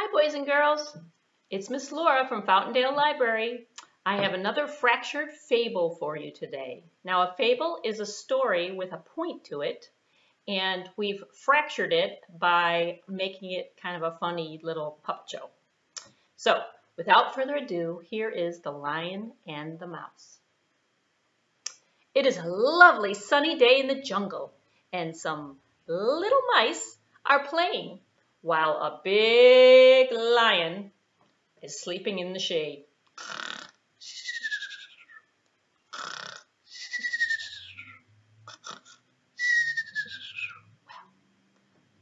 Hi, boys and girls. It's Miss Laura from Fountaindale Library. I have another fractured fable for you today. Now, a fable is a story with a point to it, and we've fractured it by making it kind of a funny little puppet show. So, without further ado, here is The Lion and the Mouse. It is a lovely sunny day in the jungle, and some little mice are playing while a big lion is sleeping in the shade.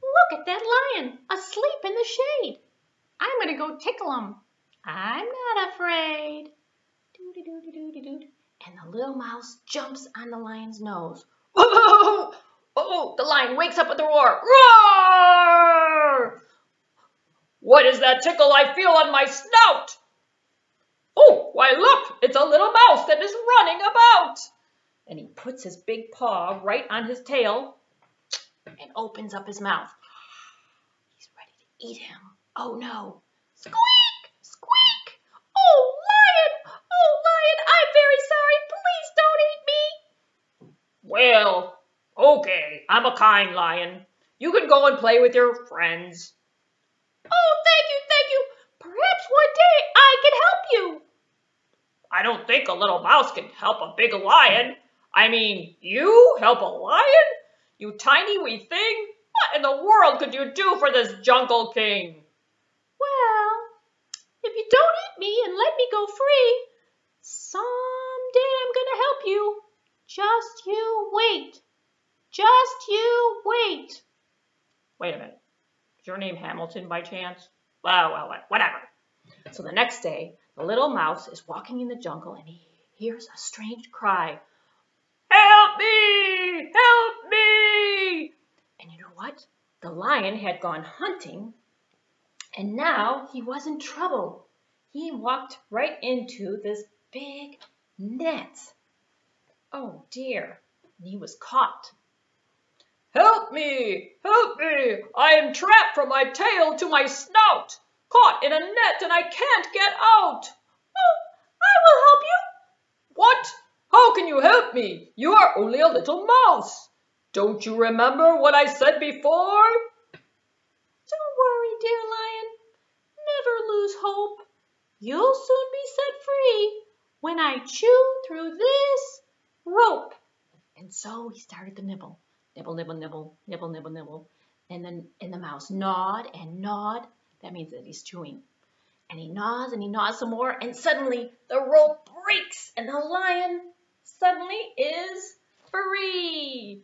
Look at that lion asleep in the shade. I'm going to go tickle him. I'm not afraid. And the little mouse jumps on the lion's nose. Oh, the lion wakes up with a roar. Roar! What is that tickle I feel on my snout? Oh, why look, it's a little mouse that is running about. And he puts his big paw right on his tail and opens up his mouth. He's ready to eat him. Oh no. Squeak! Squeak! Oh, lion! Oh, lion, I'm very sorry. Please don't eat me. Well, okay, I'm a kind lion. You can go and play with your friends. Oh, thank you, thank you. Perhaps one day I can help you. I don't think a little mouse can help a big lion. I mean, you help a lion? You tiny wee thing? What in the world could you do for this jungle king? Well, if you don't eat me and let me go free, someday I'm going to help you. Just you wait. Just you wait. Wait a minute. Is your name Hamilton by chance? Well, well, well, whatever. So the next day, the little mouse is walking in the jungle and he hears a strange cry. Help me! Help me! And you know what? The lion had gone hunting and now he was in trouble. He walked right into this big net. Oh dear, and he was caught. Help me! Help me! I am trapped from my tail to my snout, caught in a net and I can't get out. Oh, I will help you. What? How can you help me? You are only a little mouse. Don't you remember what I said before? Don't worry, dear lion. Never lose hope. You'll soon be set free when I chew through this rope. And so he started to nibble. Nibble, nibble, nibble, nibble, nibble, nibble. And then and the mouse gnawed and gnawed. That means that he's chewing. And he gnaws and he gnaws some more. And suddenly the rope breaks and the lion suddenly is free.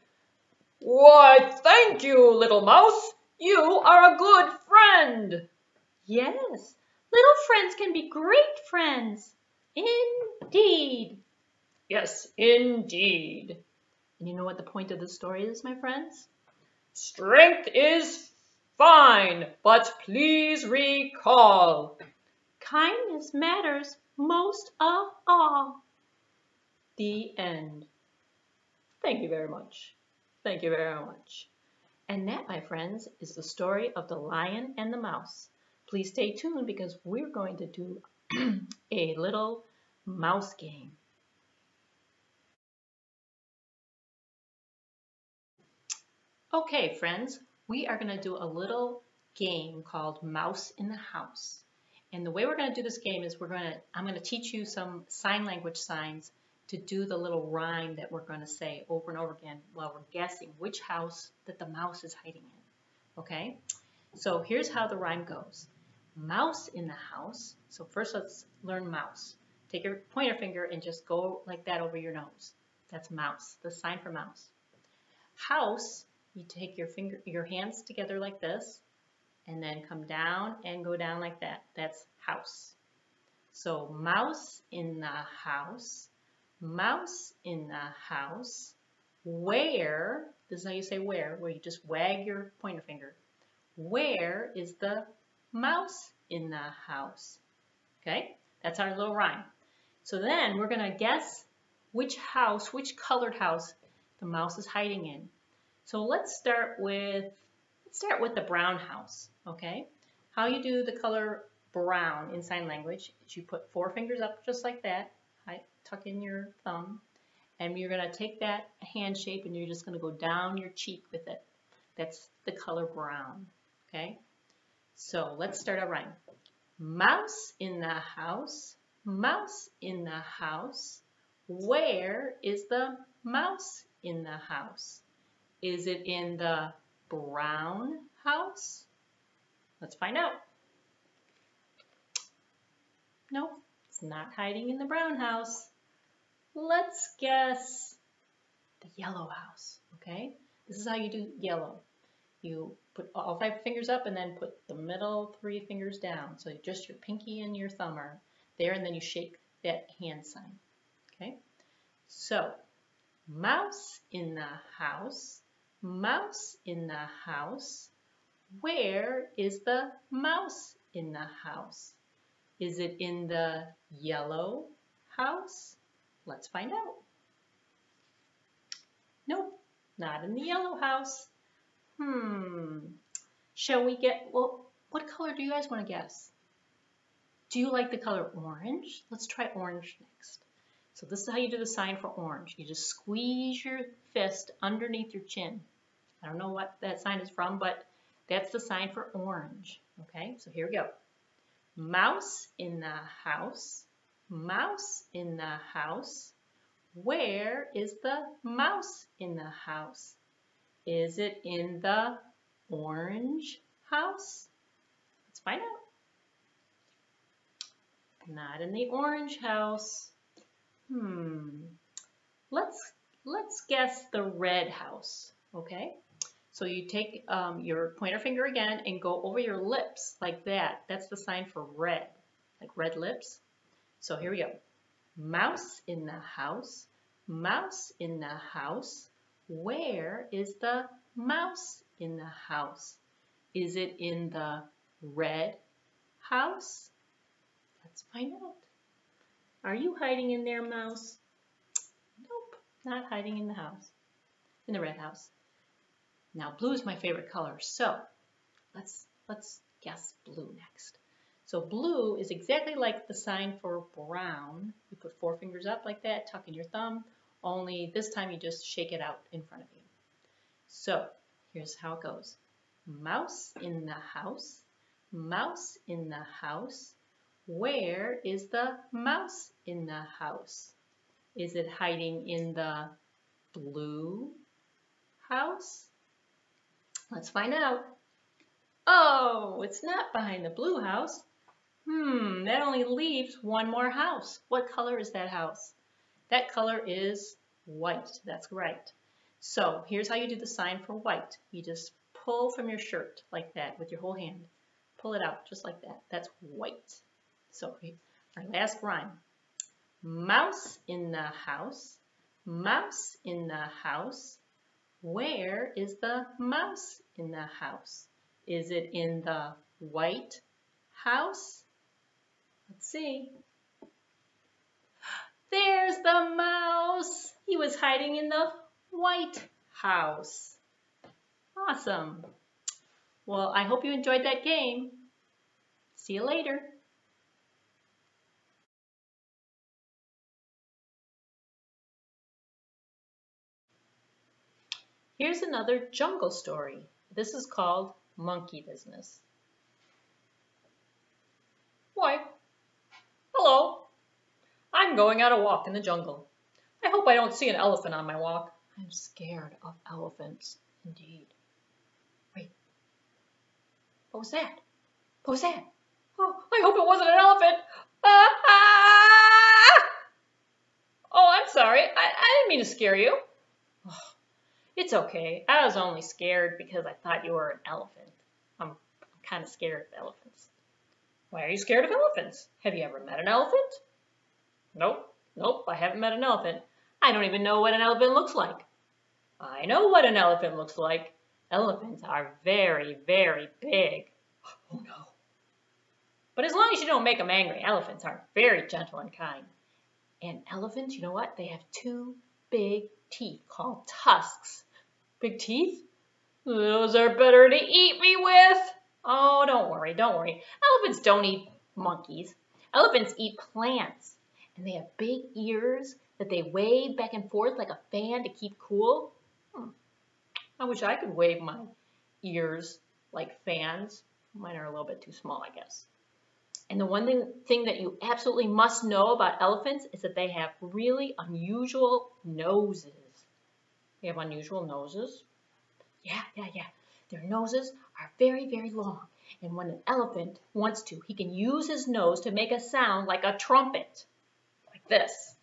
Why, thank you, little mouse. You are a good friend. Yes, little friends can be great friends. Indeed. Yes, indeed. And you know what the point of the story is, my friends? Strength is fine, but please recall. Kindness matters most of all. The end. Thank you very much. Thank you very much. And that, my friends, is the story of the lion and the mouse. Please stay tuned because we're going to do a little mouse game. Okay, friends, we are going to do a little game called Mouse in the House. And the way we're going to do this game is we're going to, I'm going to teach you some sign language signs to do the little rhyme that we're going to say over and over again while we're guessing which house that the mouse is hiding in. Okay? So here's how the rhyme goes. Mouse in the house. So first let's learn mouse. Take your pointer finger and just go like that over your nose. That's mouse, the sign for mouse. House you take your finger, your hands together like this, and then come down and go down like that. That's house. So mouse in the house, mouse in the house, where, this is how you say where, where you just wag your pointer finger. Where is the mouse in the house? Okay, that's our little rhyme. So then we're gonna guess which house, which colored house the mouse is hiding in. So let's start with let's start with the brown house, okay? how you do the color brown in sign language is you put four fingers up just like that, tuck in your thumb, and you're going to take that hand shape and you're just going to go down your cheek with it. That's the color brown, okay? So let's start our rhyme. Mouse in the house, mouse in the house. Where is the mouse in the house? Is it in the brown house? Let's find out. No, it's not hiding in the brown house. Let's guess the yellow house, okay? This is how you do yellow. You put all five fingers up and then put the middle three fingers down. So just your pinky and your thumb are there and then you shake that hand sign, okay? So, mouse in the house, mouse in the house. Where is the mouse in the house? Is it in the yellow house? Let's find out. Nope, not in the yellow house. Hmm, shall we get, well, what color do you guys want to guess? Do you like the color orange? Let's try orange next. So this is how you do the sign for orange. You just squeeze your fist underneath your chin. I don't know what that sign is from, but that's the sign for orange. Okay, so here we go. Mouse in the house. Mouse in the house. Where is the mouse in the house? Is it in the orange house? Let's find out. Not in the orange house. Hmm. Let's let's guess the red house, okay? So you take um, your pointer finger again and go over your lips like that. That's the sign for red, like red lips. So here we go. Mouse in the house, mouse in the house. Where is the mouse in the house? Is it in the red house? Let's find out. Are you hiding in there, mouse? Nope, not hiding in the house, in the red house. Now blue is my favorite color, so let's, let's guess blue next. So blue is exactly like the sign for brown. You put four fingers up like that, tuck in your thumb, only this time you just shake it out in front of you. So here's how it goes. Mouse in the house, mouse in the house. Where is the mouse in the house? Is it hiding in the blue house? Let's find out. Oh, it's not behind the blue house. Hmm, that only leaves one more house. What color is that house? That color is white. That's right. So here's how you do the sign for white. You just pull from your shirt like that with your whole hand. Pull it out just like that. That's white. So our last rhyme. Mouse in the house. Mouse in the house. Where is the mouse in the house? Is it in the white house? Let's see. There's the mouse. He was hiding in the white house. Awesome. Well, I hope you enjoyed that game. See you later. Here's another jungle story. This is called Monkey Business. Why, hello. I'm going out a walk in the jungle. I hope I don't see an elephant on my walk. I'm scared of elephants, indeed. Wait, what was that? What was that? Oh, I hope it wasn't an elephant. Ah, ah! Oh, I'm sorry. I, I didn't mean to scare you. It's okay. I was only scared because I thought you were an elephant. I'm, I'm kind of scared of elephants. Why are you scared of elephants? Have you ever met an elephant? Nope, nope, I haven't met an elephant. I don't even know what an elephant looks like. I know what an elephant looks like. Elephants are very, very big. Oh no. But as long as you don't make them angry, elephants are very gentle and kind. And elephants, you know what? They have two big teeth called tusks. Big teeth? Those are better to eat me with. Oh, don't worry, don't worry. Elephants don't eat monkeys. Elephants eat plants. And they have big ears that they wave back and forth like a fan to keep cool. Hmm. I wish I could wave my ears like fans. Mine are a little bit too small, I guess. And the one thing, thing that you absolutely must know about elephants is that they have really unusual noses. They have unusual noses. Yeah, yeah, yeah. Their noses are very, very long. And when an elephant wants to, he can use his nose to make a sound like a trumpet. Like this.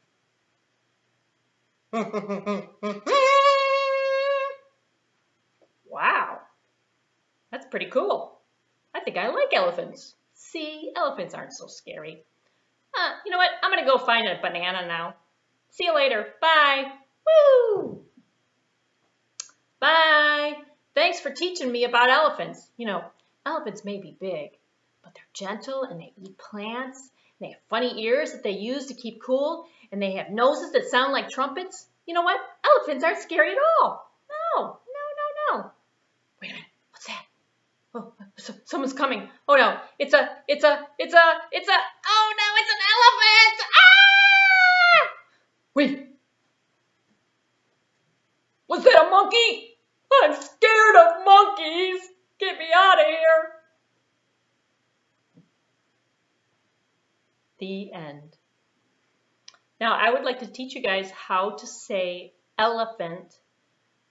wow. That's pretty cool. I think I like elephants. See, elephants aren't so scary. Uh, you know what? I'm going to go find a banana now. See you later. Bye. Woo! Bye. Thanks for teaching me about elephants. You know, elephants may be big, but they're gentle and they eat plants. they have funny ears that they use to keep cool, and they have noses that sound like trumpets. You know what? Elephants aren't scary at all. No, no, no, no. Wait a minute. What's that? Oh, so, someone's coming. Oh no, it's a, it's a, it's a, it's a, oh no, it's an elephant! Ah! Wait. Was that a monkey? I'm scared of monkeys. Get me out of here. The end. Now, I would like to teach you guys how to say elephant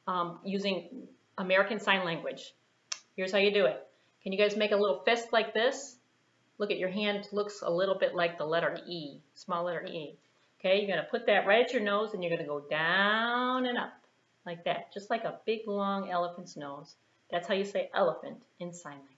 um, using American Sign Language. Here's how you do it. Can you guys make a little fist like this? Look at your hand looks a little bit like the letter E, small letter E. Okay, you're going to put that right at your nose and you're going to go down and up like that, just like a big long elephant's nose. That's how you say elephant in sign language.